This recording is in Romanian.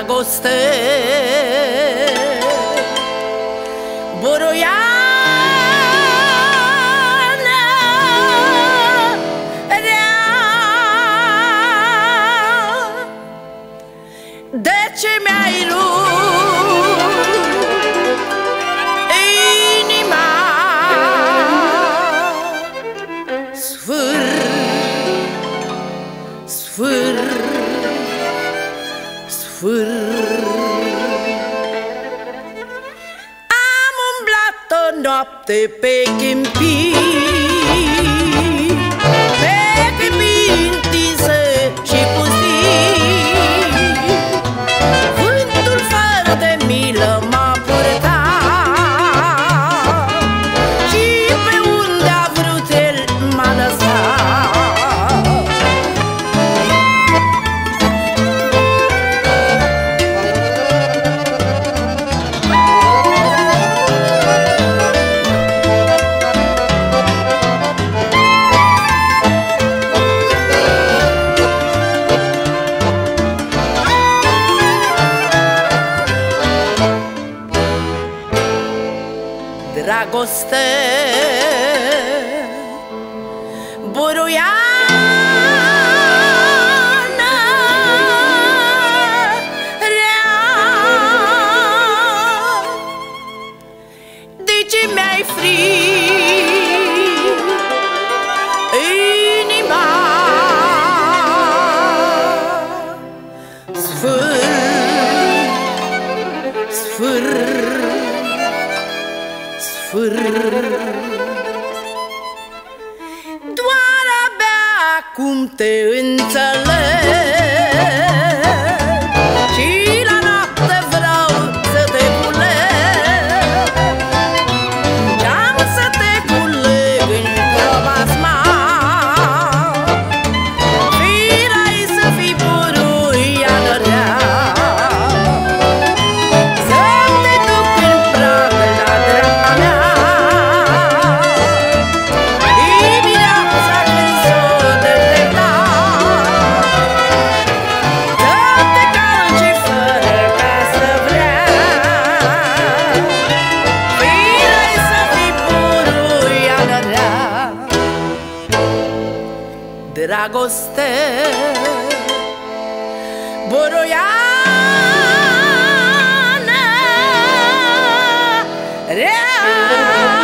dragoste. Buruia fâr Am umblat o noapte pe câmpii. dragoste. Buruia fâr Doar abia acum te înțeleg. dragoste. Boroiane Rea.